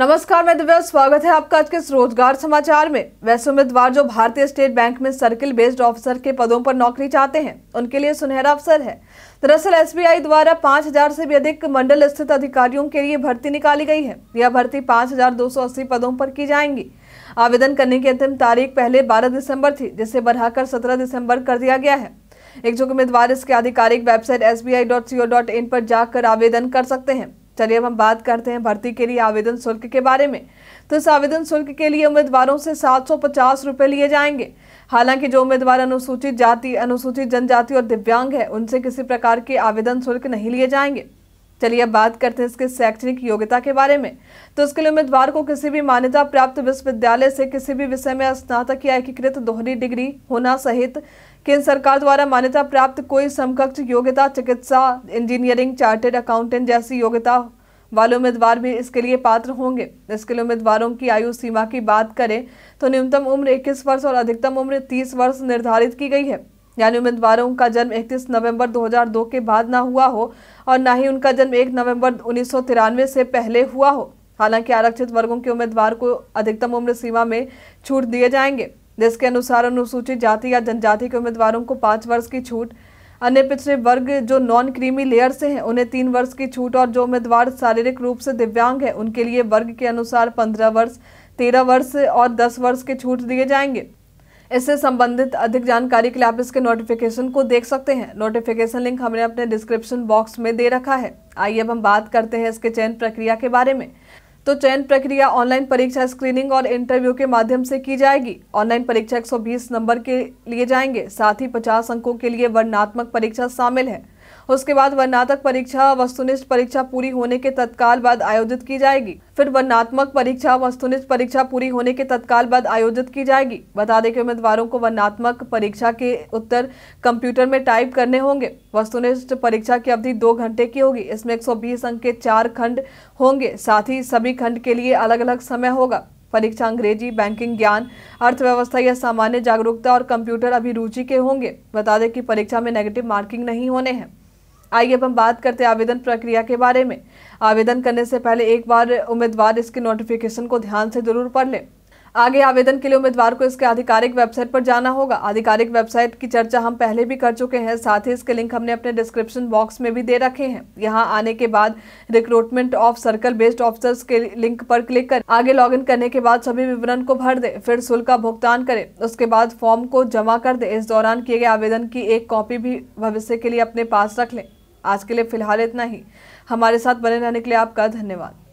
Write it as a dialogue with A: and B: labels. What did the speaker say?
A: नमस्कार, मैं दिव्या, स्वागत है आपका आज के रोज़गार समाचार में। वैसे उम्मीदवार जो भारतीय स्टेट बैंक में सर्किल बेस्ड ऑफिसर के पदों पर नौकरी चाहते हैं, उनके लिए सुनहरा अवसर है। दरअसल, एसबीआई द्वारा 5000 से भी अधिक मंडल स्थित अधिकारियों के लिए भर्ती निकाली गई है। यह भर्ती 5280 पदों पर की जाएँगी। आवेदन करने की अंतिम तारीख पहले बारह दिसंबर थी, जिसे बढ़ाकर सत्रह दिसंबर कर दिया गया है। इच्छुक उम्मीदवार इसके आधिकारिक वेबसाइट एस पर जाकर आवेदन कर सकते हैं। चलिए अब हम बात करते हैं भर्ती के लिए आवेदन शुल्क के बारे में। तो इस आवेदन शुल्क के लिए उम्मीदवारों से सात सौ पचास लिए जाएँगे। हालाँकि जो उम्मीदवार अनुसूचित जाति, अनुसूचित जनजाति और दिव्यांग है, उनसे किसी प्रकार के आवेदन शुल्क नहीं लिए जाएँगे। चलिए अब बात करते हैं इसके शैक्षणिक योग्यता के बारे में। तो इसके लिए उम्मीदवार को किसी भी मान्यता प्राप्त विश्वविद्यालय से किसी भी विषय में स्नातक या एकीकृत दोहरी डिग्री होना सहित केंद्र सरकार द्वारा मान्यता प्राप्त कोई समकक्ष योग्यता, चिकित्सा, इंजीनियरिंग चार्टेड अकाउंटेंट जैसी योग्यता वाले उम्मीदवार भी इसके लिए पात्र होंगे। इसके लिए उम्मीदवारों की आयु सीमा की बात करें तो न्यूनतम उम्र 21 वर्ष और अधिकतम उम्र 30 वर्ष निर्धारित की गई है। यानी उम्मीदवारों का जन्म 31 नवंबर 2002 के बाद ना हुआ हो और ना ही उनका जन्म 1 नवंबर उन्नीस सौ तिरानवे से पहले हुआ हो। हालाँकि आरक्षित वर्गों के उम्मीदवार को अधिकतम उम्र सीमा में छूट दिए जाएँगे। जिसके अनुसार अनुसूचित जाति या जनजाति के उम्मीदवारों को पाँच वर्ष की छूट, अन्य पिछड़े वर्ग जो नॉन क्रीमी लेयर से हैं, उन्हें तीन वर्ष की छूट और जो उम्मीदवार शारीरिक रूप से दिव्यांग है, उनके लिए वर्ग के अनुसार पंद्रह वर्ष, तेरह वर्ष और दस वर्ष के छूट दिए जाएँगे। इससे संबंधित अधिक जानकारी के लिए आप इसके नोटिफिकेशन को देख सकते हैं। नोटिफिकेशन लिंक हमने अपने डिस्क्रिप्शन बॉक्स में दे रखा है। आइए अब हम बात करते हैं इसके चयन प्रक्रिया के बारे में। तो चयन प्रक्रिया ऑनलाइन परीक्षा स्क्रीनिंग और इंटरव्यू के माध्यम से की जाएगी। ऑनलाइन परीक्षा 120 नंबर के लिए जाएँगे। साथ ही 50 अंकों के लिए वर्णात्मक परीक्षा शामिल है। उसके बाद वर्णात्मक परीक्षा, वस्तुनिष्ठ परीक्षा पूरी होने के तत्काल बाद आयोजित की जाएगी। फिर वर्णात्मक परीक्षा, वस्तुनिष्ठ परीक्षा पूरी होने के तत्काल बाद आयोजित की जाएगी। बता दें कि उम्मीदवारों को वर्णात्मक परीक्षा के उत्तर कंप्यूटर में टाइप करने होंगे। वस्तुनिष्ठ परीक्षा की अवधि दो घंटे की होगी। इसमें 120 अंक के चार खंड होंगे। साथ ही सभी खंड के लिए अलग अलग समय होगा। परीक्षा अंग्रेज़ी, बैंकिंग, ज्ञान, अर्थव्यवस्था या सामान्य जागरूकता और कंप्यूटर अभिरुचि के होंगे। बता दें कि परीक्षा में नेगेटिव मार्किंग नहीं होने हैं। आइए अब हम बात करते हैं आवेदन प्रक्रिया के बारे में। आवेदन करने से पहले एक बार उम्मीदवार इसके नोटिफिकेशन को ध्यान से ज़रूर पढ़ लें। आगे आवेदन के लिए उम्मीदवार को इसके आधिकारिक वेबसाइट पर जाना होगा। आधिकारिक वेबसाइट की चर्चा हम पहले भी कर चुके हैं, साथ ही इसके लिंक हमने अपने डिस्क्रिप्शन बॉक्स में भी दे रखे हैं। यहाँ आने के बाद recruitment of circle based officers के लिंक पर क्लिक कर। आगे लॉगिन करने के बाद सभी विवरण को भर दे, फिर शुल्क का भुगतान करे। उसके बाद फॉर्म को जमा कर दे। इस दौरान किए गए आवेदन की एक कॉपी भी भविष्य के लिए अपने पास रख लें। आज के लिए फ़िलहाल इतना ही। हमारे साथ बने रहने के लिए आपका धन्यवाद।